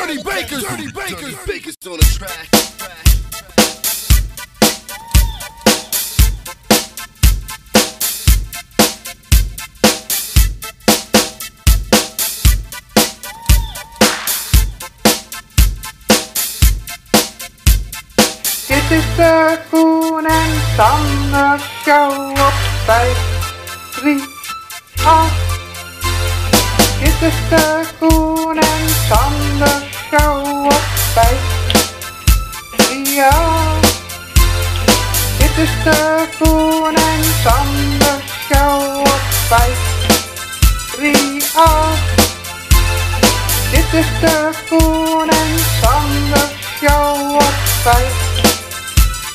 Dirty Bakers, Dirty Bakers, Bakers on the track. It is the moon and thunder show up by three. Ah. It is the moon and thunder. is de groen en Sander schouw op vijf, drie, acht. Dit is de groen en Sander schouw op vijf,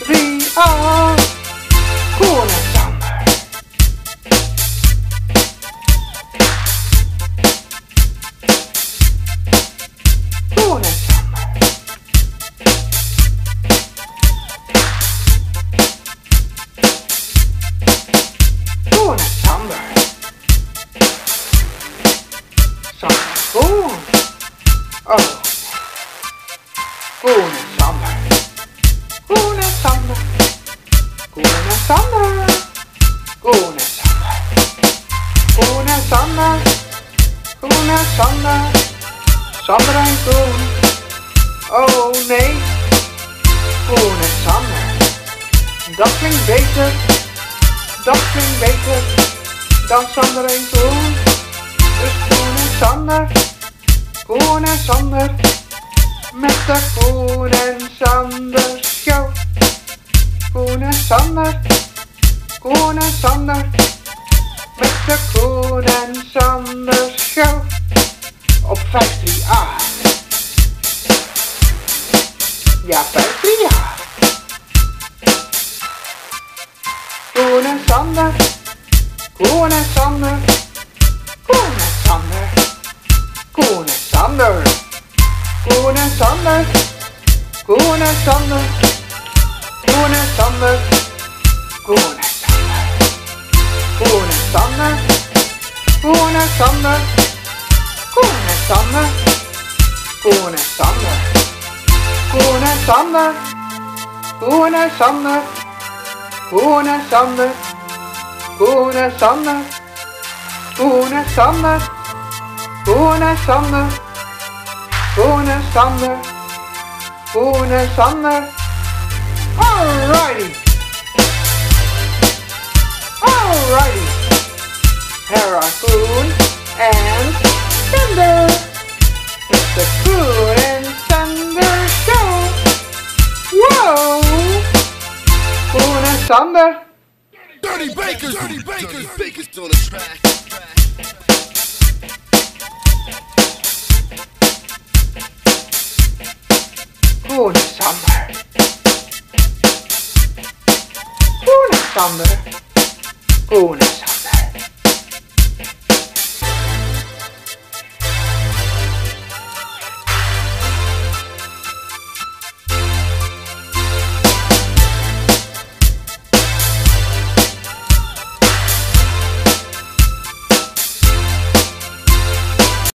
drie, acht. Koen en Sander. Koen en Sander. Koen en Sander. Koen en Sander. Koen en Sander. Sander. Sander en Koen. Oh nee. Koen en Sander. Dat klinkt beter. Dat klinkt beter. Dan Sander en Koen. Dus Koen en Sander. Koen en Sander met de groene Sander schouw. Groene Sander, groene Sander, met de groene Sander show. Op 538. Ja, 538. Groene Sander, groene Sander. Coen en Sander. Coen en Sander. Coen en Sander. Coen en Sander. Coen en Sander. Coen en Sander. Coen en Sander. Coen en Sander. Coen en Sander. Boone Sumner. Alrighty. Alrighty. Here are Boone and Thunder. It's the Boone and Thunder show. Whoa. Boone and Thunder. Dirty Bakers. Dirty Bakers. Bakers on the track. number uno.